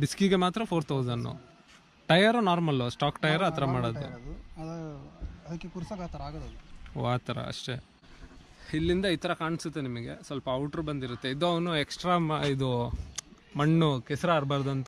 ಡಿಸ್ಕಿಗೆ ಮಾತ್ರ four thousand tyre normal stock tyre ಆ ಥರ ಮಾಡೋದು. ಅದು. ಅದಕ್ಕೆ ಕುರ್ಸಕ್ಕೆ ಆ ಆಗೋದು ಓ ಆ ಥರ ಅಷ್ಟೇ. ಇಲ್ಲಿಂದ ಈ ಥರ ಕಾಣಿಸುತ್ತೆ ನಿಮಗೆ. ಸ್ವಲ್ಪ ಔಟ್ರ್ ಬಂದಿರುತ್ತೆ. ಇದು ಅವನು ಎಕ್ಸ್ಟ್ರಾ ಇದು ಮಣ್ಣು ಕೆಸರು ಆರಬಾರ್ದು ಅಂತ